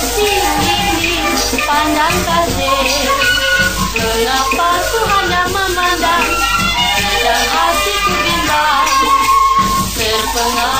sini pandang kasih Mengapa Tuhan yang memandang Dan hatiku bimbang Terpengaruh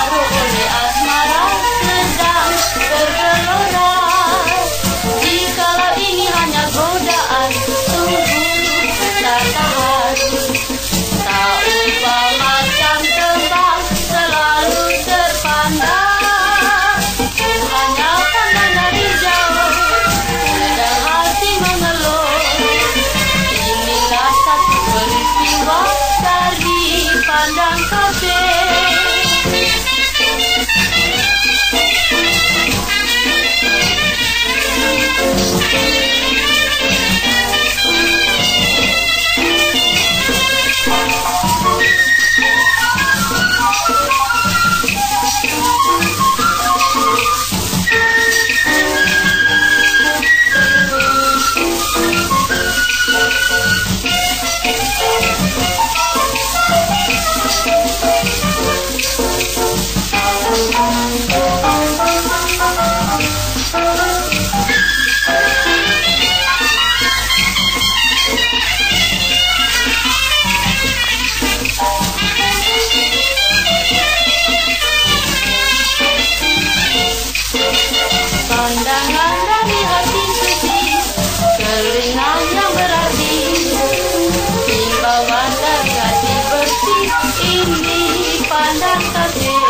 pandangan dari hati suci Keringan yang berarti Himbauan dari hati bersih Ini pandang kasih.